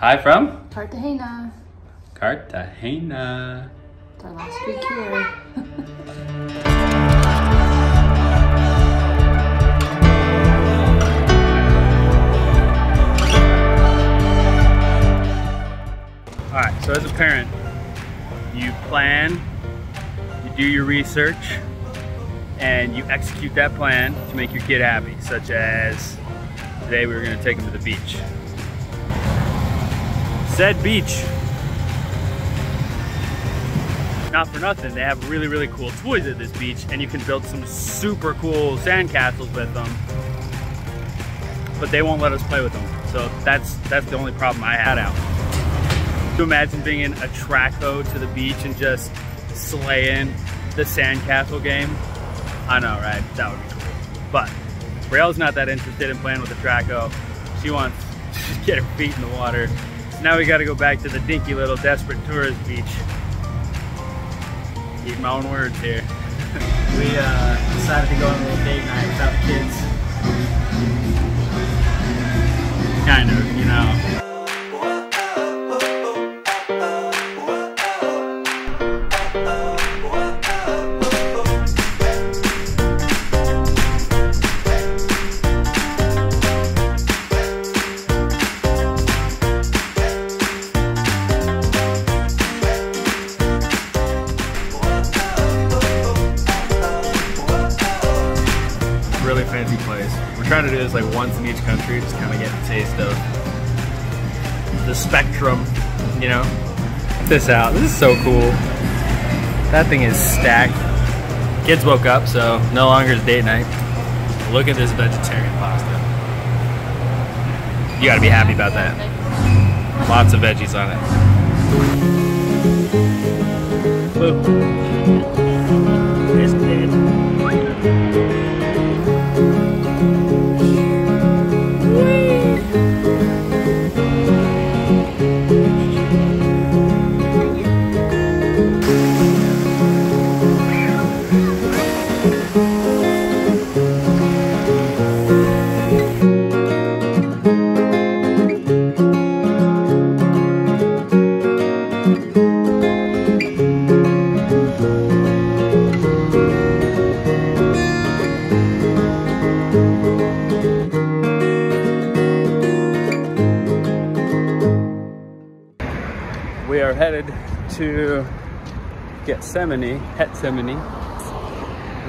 Hi from Cartagena. Cartagena. It's our last week here. All right, so as a parent, you plan, you do your research, and you execute that plan to make your kid happy, such as today we were gonna take him to the beach. Said beach. Not for nothing, they have really, really cool toys at this beach, and you can build some super cool sandcastles with them. But they won't let us play with them. So that's that's the only problem I had out. you imagine being in a Traco to the beach and just slaying the sandcastle game? I know, right? That would be cool. But Brielle's not that interested in playing with the Traco. She wants to get her feet in the water. Now we gotta go back to the dinky little desperate tourist beach. Eat my own words here. We uh, decided to go on a little date night without the kids. kind of, you know. Country, just kind of get a taste of the spectrum, you know? Check this out. This is so cool. That thing is stacked. Kids woke up, so no longer is date night. Look at this vegetarian pasta. You gotta be happy about that. Lots of veggies on it. Headed to Gethsemane,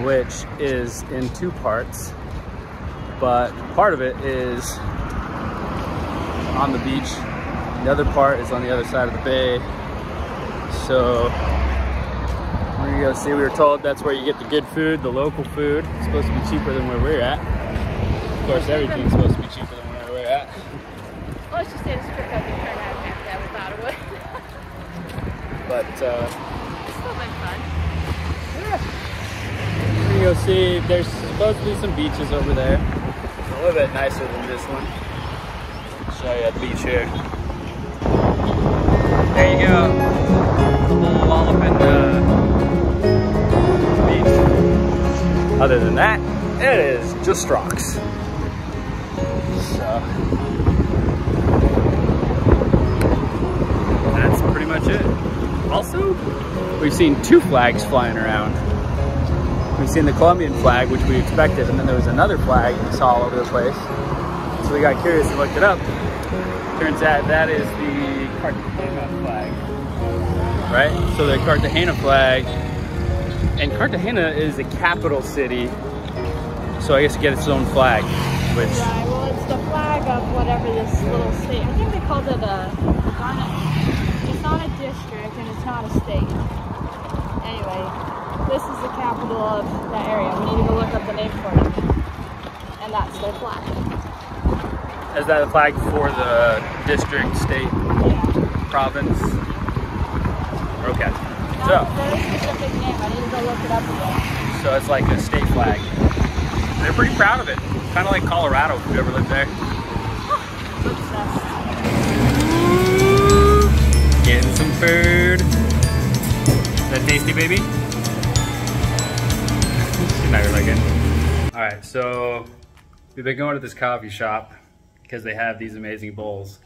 which is in two parts, but part of it is on the beach. The other part is on the other side of the bay. So we're gonna go see. We were told that's where you get the good food, the local food. It's supposed to be cheaper than where we're at. Of course, everything's supposed to be cheaper than where we're at. Let's just say this trip has been turned out after that we thought it would. But uh, it's still been fun. We're gonna go see, there's supposed to be some beaches over there. It's A little bit nicer than this one. Show you the beach here. There you go. A little wallop in the beach. Other than that, it is just rocks. So, that's pretty much it. Also, we've seen two flags flying around. We've seen the Colombian flag, which we expected, and then there was another flag we saw all over the place. So we got curious and looked it up. Turns out that is the Cartagena flag, right? So the Cartagena flag, and Cartagena is the capital city, so I guess it gets its own flag, which Yeah, well, it's the flag of whatever this little state. I think they called it a. It's not a district not a state. Anyway, this is the capital of that area. We need to go look up the name for it. And that's their flag. is that a flag for the district, state, Yeah. province? Okay. Not So. very specific name. I need to go look it up again. So it's like a state flag. They're pretty proud of it. Kind of like Colorado, if you ever lived there. Getting some food. Tasty, baby? Not really looking. All right, so we've been going to this coffee shop because they have these amazing bowls.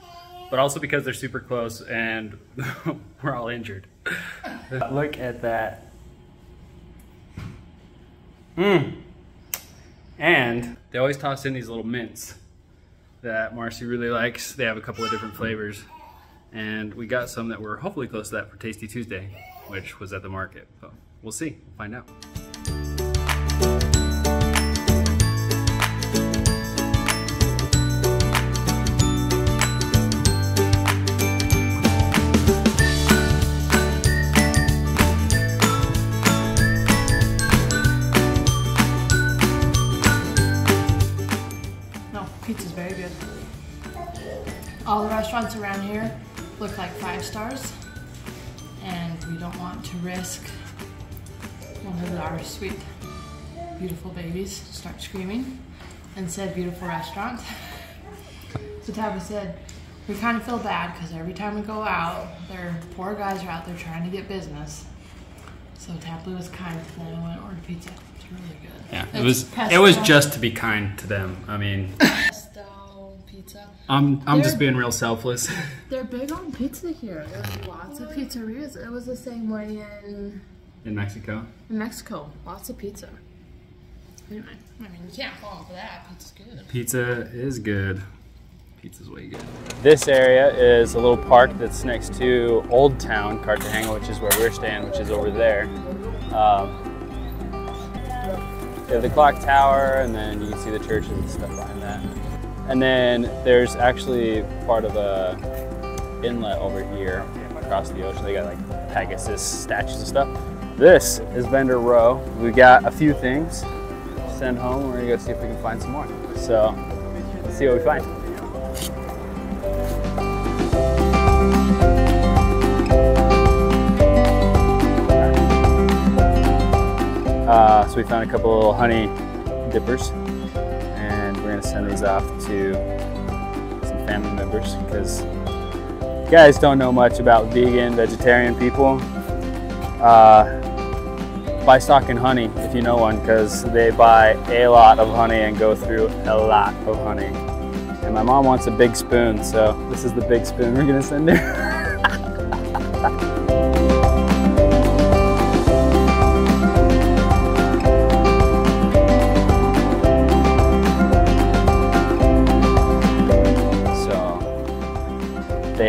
but also because they're super close and we're all injured. Look at that. Mmm. And they always toss in these little mints that Marcy really likes. They have a couple of different flavors. And we got some that were hopefully close to that for Tasty Tuesday, which was at the market. So we'll see, we'll find out. No, pizza's very good. All the restaurants around here look like five stars, we don't want to risk one of our sweet, beautiful babies start screaming and said beautiful restaurant. so Tabitha said, we kind of feel bad because every time we go out, their poor guys are out there trying to get business. So Tapley was kind to them and went ordered pizza. It's really good. Yeah, it was pesto- it was just to be kind to them. I mean, pizza. I'm I'm just They're- being real selfless. They're big on pizza here. There's lots of pizzerias. It was the same way in, In Mexico. in Mexico. Lots of pizza. Anyway, I mean, you can't fall for that. Pizza's good. Pizza is good. Pizza's way good. This area is a little park that's next to Old Town, Cartagena, which is where we're staying, which is over there. Um, they have the clock tower, and then you can see the churches and stuff behind that. And then there's actually part of a inlet over here across the ocean. They got like Pegasus statues and stuff. This is Vendor Row. We got a few things send home. We're gonna go see if we can find some more. So let's see what we find. Uh, so we found a couple honey dippers, off to some family members because you guys don't know much about vegan, vegetarian people. Uh, buy stock in honey if you know one because they buy a lot of honey and go through a lot of honey. And my mom wants a big spoon, so this is the big spoon we're gonna send her.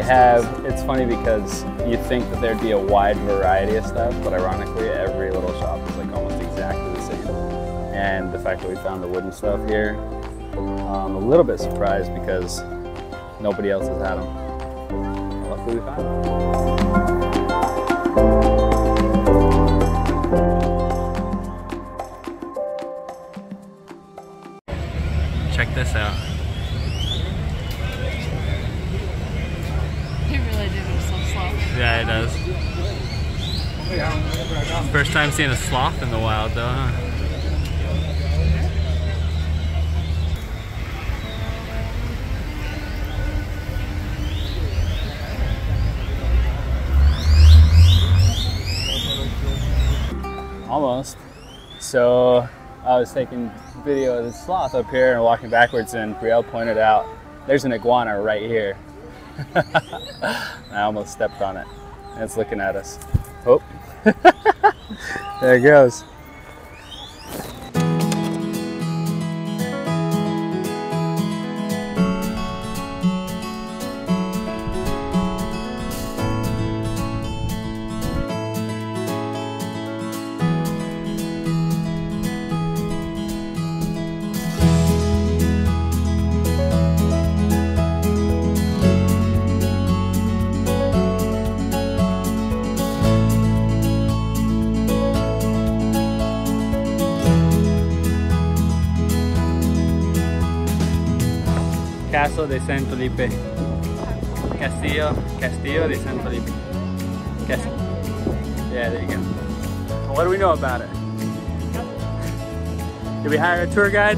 have, it's funny because you'd think that there'd be a wide variety of stuff, but ironically, every little shop is like almost exactly the same. And the fact that we found the wooden stuff here, I'm a little bit surprised because nobody else has had them. Luckily, we found them. Sloth in the wild, though, huh? Almost. So I was taking video of the sloth up here and walking backwards, and Brielle pointed out there's an iguana right here. I almost stepped on it. And it's looking at us. Oh. there it goes. Castle de San Felipe. Castillo, Castillo de San Felipe. Castillo. Yeah, there you go. What do we know about it? Did we hire a tour guide?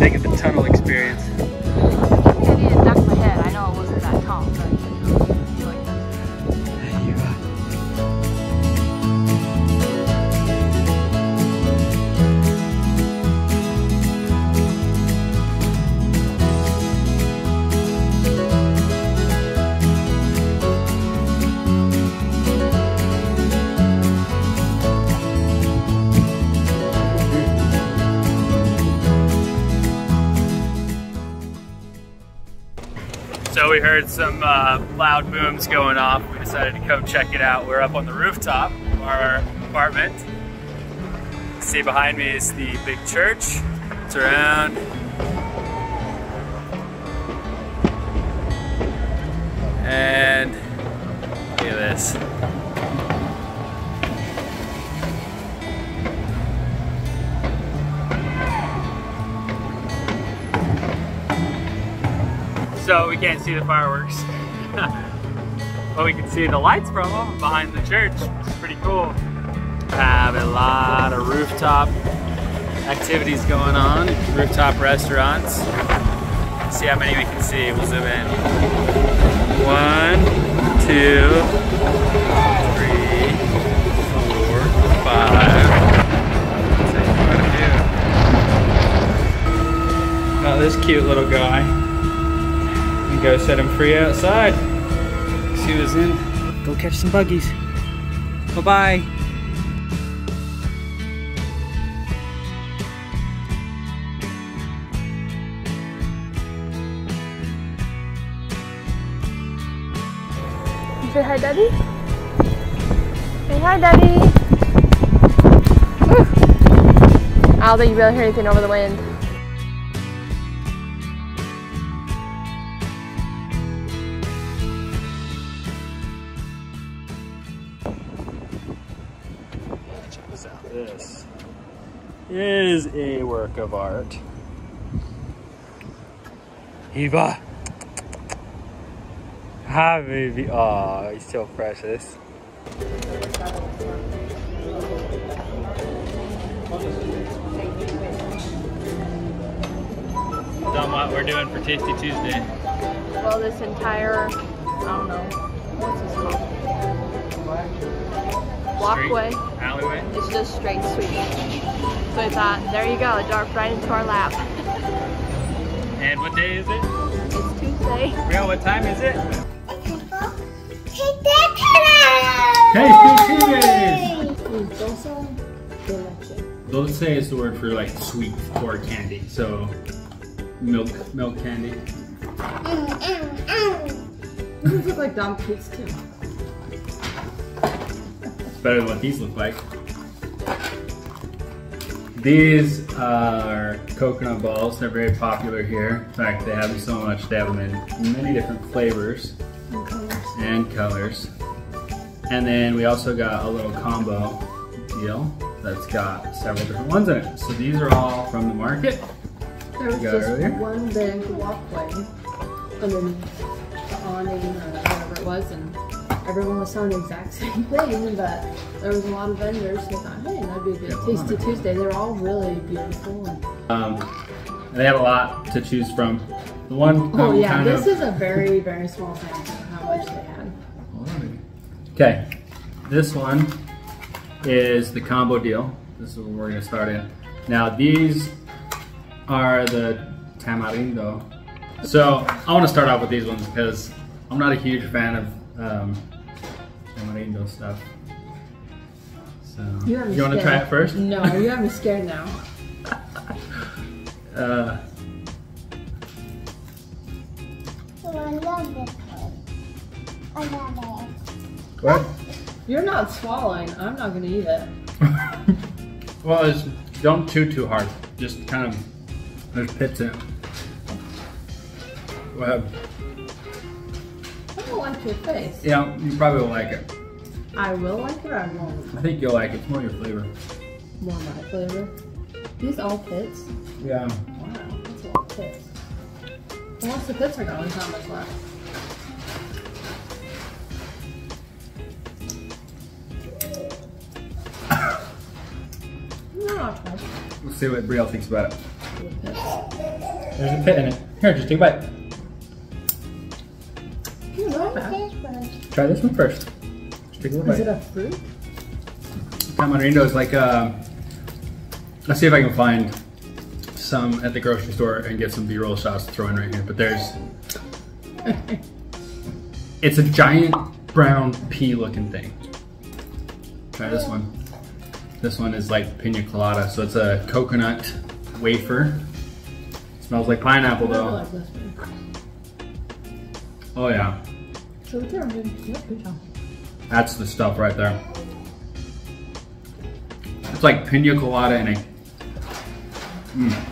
Think of the tunnel experience? So we heard some uh, loud booms going off. We decided to come check it out. We're up on the rooftop of our apartment. See behind me is the big church. It's around. And look at this. So we can't see the fireworks. but we can see the lights from them behind the church. It's pretty cool. Have a lot of rooftop activities going on, rooftop restaurants. See how many we can see. We'll zoom in. One, two, three, four, five. Got oh, this cute little guy and go set him free outside. See who's in. Go catch some buggies. Bye bye. Say hi, Daddy. Say hi, Daddy. Woo. I don't think you really hear anything over the wind. Is a work of art. Eva. Hi, baby. Oh, he's so precious. Done what we're doing for Tasty Tuesday. Well, this entire, I don't know, what's this called? Walkway. Street, alleyway. It's just straight sweet. So I thought, there you go, it dropped right into our lap. And what day is it? It's Tuesday. Real, what time is it? Hey, Dulce is the word for like sweet or candy. So milk, milk candy. Mm, mm, mm. These look like dog treats too. Better than what these look like. These are coconut balls. They're very popular here. In fact, they have them so much. They have them in many different flavors and colors. And colors. and then we also got a little combo deal that's got several different ones in it. So these are all from the market. There was just earlier? one big walkway, and then the awning or whatever it was, and everyone was selling the exact same thing, but there was a lot of vendors. So I thought, hey, that'd be a good tasty. Tuesday. They're all really beautiful. Um, they had a lot to choose from. The one oh um, yeah, kind this of, is a very very small sample of how much they had. Okay, this one is the combo deal. This is what we're gonna start in. Now these are the tamarindo. So I want to start off with these ones because I'm not a huge fan of um, tamarindo stuff. So You, have me you want to scared. try it first? No, you have me scared now. Uh, I love this one. I love it. what? You're not swallowing. I'm not gonna eat it. well, it's, don't chew too hard. Just kind of there's pits in it. Go ahead. I don't like your face. Yeah, you probably will like it. I will like it. or I won't. I think you'll like it. It's more your flavor. More my flavor. These all pits. Yeah. Wow, that's a lot of pits. Once the pits are gone, there's not much left. No, not bad. Let's see what Brielle thinks about it. There's a pit in it. Here, just take a bite. Yeah. This one. Try this one first. Take a little Is bite. it a fruit? Tamarindo is like uh let's see if I can find some at the grocery store and get some B-roll shots to throw in right here. But there's it's a giant brown pea looking thing. Try this one. This one is like pina colada, so it's a coconut wafer. Smells like pineapple though. like this one. Oh yeah, that's the stuff right there. It's like pina colada in a. Mm.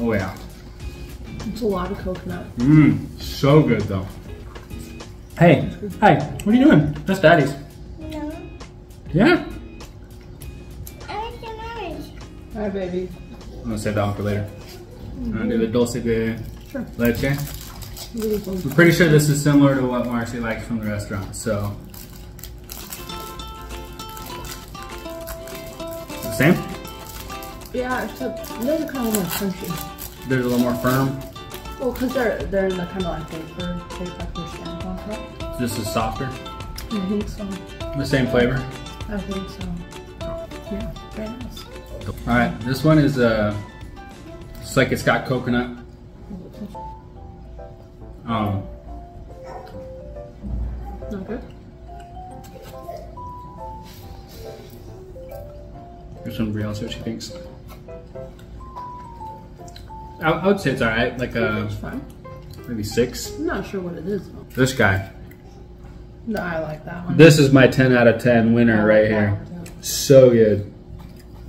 Oh yeah. It's a lot of coconut. Mmm, so good though. Hey, hi, what are you doing? That's Daddy's. No. Yeah? I like the orange. Alright, baby. I'm gonna save that one for later. I'm gonna do the dulce de Sure. leche. Look at this one. I'm pretty sure this is similar to what Marcy likes from the restaurant, so. The same? Yeah, except they're kind of more crunchy. There's a little more firm. Well, because they're, they're in the kind of like paper, paper like they're on top. This is softer. I think so. The same flavor. I think so. Yeah, very nice. Alright, this one is uh it's like it's got coconut. Um Not good? Here's some Brielle, see what she thinks. I, I would say it's alright, like uh, It's fine. maybe six. I'm not sure what it is though. This guy. No, I like that one. This is my 10 out of 10 winner like right here. one. So good.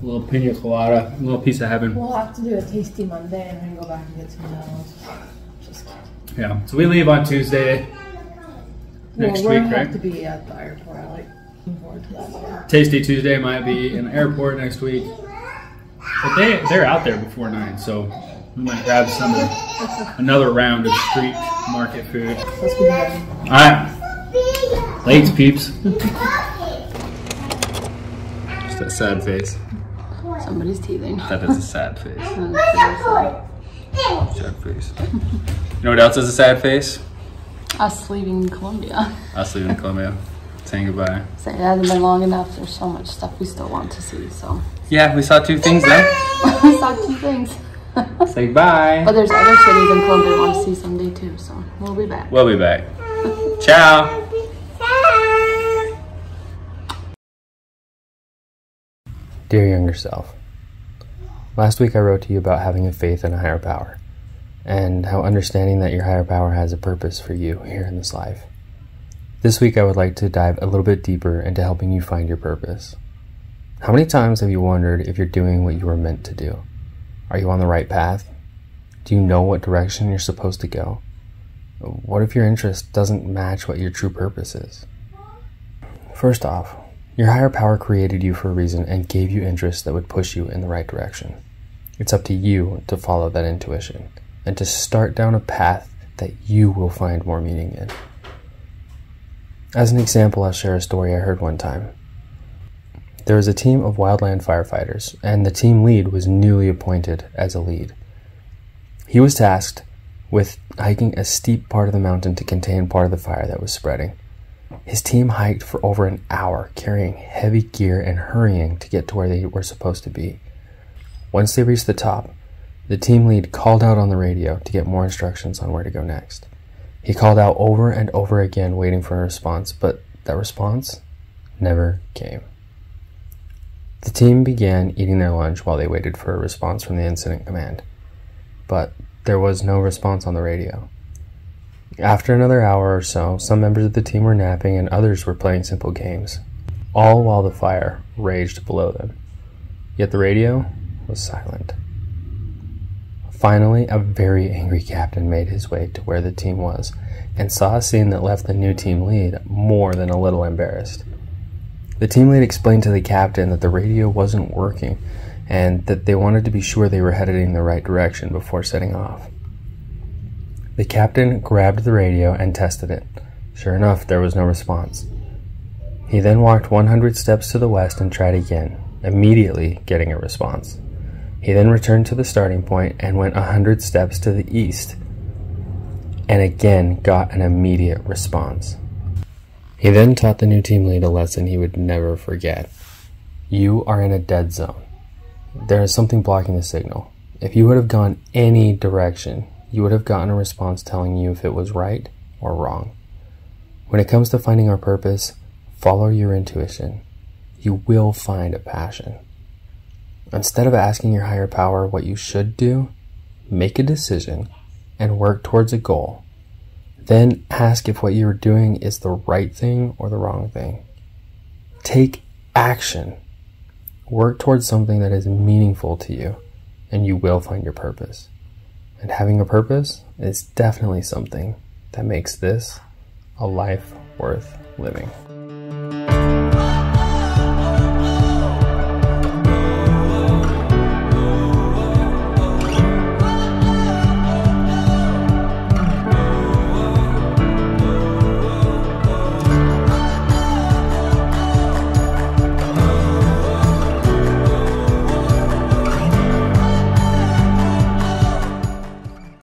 A little pina colada, a little piece of heaven. We'll have to do a tasty Monday and then go back and get some Zellos. Just kidding. Yeah. So we leave on Tuesday next well, we're week, gonna have to be at the airport. I like looking forward to that. Tasty Tuesday might be in the airport next week. But they they're out there before nine, so we might grab some of another round of street market food. Let's be. All right. Late peeps. Just that sad face. Somebody's teething. That is a sad face. Us Sad face. You know what else is a sad face? Us leaving Colombia. Us leaving Colombia. Saying goodbye. So it hasn't been long enough. There's so much stuff we still want to see. So Yeah, we saw two things then. we saw two things. Say bye. But there's other cities in Colombia we want to see someday too. So we'll be back. We'll be back. Ciao. Dear younger self, last week I wrote to you about having a faith in a higher power and how understanding that your higher power has a purpose for you here in this life. This week I would like to dive a little bit deeper into helping you find your purpose. How many times have you wondered if you're doing what you were meant to do? Are you on the right path? Do you know what direction you're supposed to go? What if your interest doesn't match what your true purpose is? First off, your higher power created you for a reason and gave you interests that would push you in the right direction. It's up to you to follow that intuition and to start down a path that you will find more meaning in. As an example, I'll share a story I heard one time. There was a team of wildland firefighters, and the team lead was newly appointed as a lead. He was tasked with hiking a steep part of the mountain to contain part of the fire that was spreading. His team hiked for over an hour, carrying heavy gear and hurrying to get to where they were supposed to be. Once they reached the top, the team lead called out on the radio to get more instructions on where to go next. He called out over and over again, waiting for a response, but that response never came. The team began eating their lunch while they waited for a response from the incident command, but there was no response on the radio. After another hour or so, some members of the team were napping and others were playing simple games, all while the fire raged below them. Yet the radio was silent. Finally, a very angry captain made his way to where the team was and saw a scene that left the new team lead more than a little embarrassed. The team lead explained to the captain that the radio wasn't working and that they wanted to be sure they were headed in the right direction before setting off. The captain grabbed the radio and tested it. Sure enough, there was no response. He then walked 100 steps to the west and tried again, immediately getting a response. He then returned to the starting point and went a 100 steps to the east, and again got an immediate response. He then taught the new team lead a lesson he would never forget. You are in a dead zone. There is something blocking the signal. If you would have gone any direction, you would have gotten a response telling you if it was right or wrong. When it comes to finding our purpose, follow your intuition. You will find a passion. Instead of asking your higher power what you should do, make a decision and work towards a goal. Then ask if what you're doing is the right thing or the wrong thing. Take action. Work towards something that is meaningful to you, and you will find your purpose. And having a purpose is definitely something that makes this a life worth living.